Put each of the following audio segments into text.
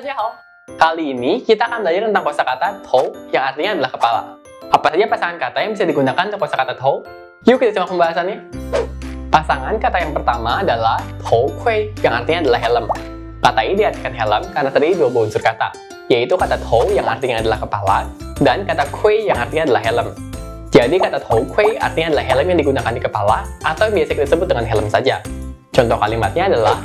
Dajiahao. Kali ini kita akan belajar tentang kosakata tou yang artinya adalah kepala. Apa saja pasangan kata yang bisa digunakan untuk kosakata tou? Yuk kita simak pembahasannya. Pasangan kata yang pertama adalah tou kui yang artinya adalah helm. Kata ini diartikan helm karena terdiri dua unsur kata, yaitu kata tou yang artinya adalah kepala dan kata kui yang artinya adalah helm. Jadi kata tou kui artinya adalah helm yang digunakan di kepala atau yang biasa kita sebut dengan helm saja. Contoh kalimatnya adalah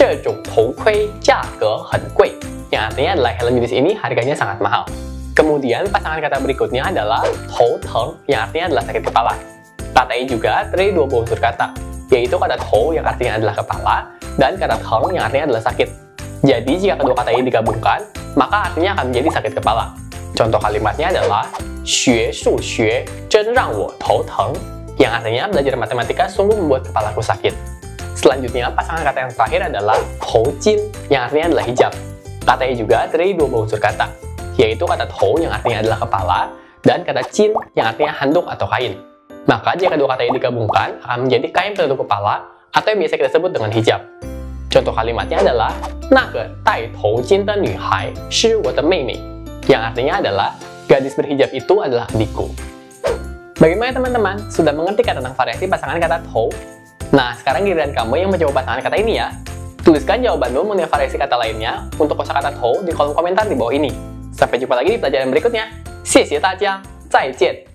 这种头盔价格很贵 yang artinya adalah helm jenis ini harganya sangat mahal. Kemudian pasangan kata berikutnya adalah tou teng yang artinya adalah sakit kepala. Kata ini juga terdiri dua unsur kata, yaitu kata tou yang artinya adalah kepala dan kata teng yang artinya adalah sakit. Jadi jika kedua kata ini digabungkan, maka artinya akan menjadi sakit kepala. Contoh kalimatnya adalah 学数学真让我头疼 yang artinya belajar matematika sungguh membuat kepalaku sakit. Selanjutnya, pasangan kata yang terakhir adalah jin yang artinya adalah hijab. Kata ini juga terdiri dua unsur kata, yaitu kata tou yang artinya adalah kepala dan kata jin yang artinya handuk atau kain. Maka jika dua kata ini digabungkan akan menjadi kain penutup kepala atau yang biasa kita sebut dengan hijab. Contoh kalimatnya adalah 那个戴头巾的女孩是我的妹妹 yang artinya adalah gadis berhijab itu adalah adikku. Bagaimana teman-teman? Sudah mengerti kata tentang variasi pasangan kata tou? Nah, sekarang giliran kamu yang menjawab pasangan kata ini ya. Tuliskan jawabanmu mengenai variasi kata lainnya untuk kosakata tou di kolom komentar di bawah ini. Sampai jumpa lagi di pelajaran berikutnya. 谢谢大家，再见。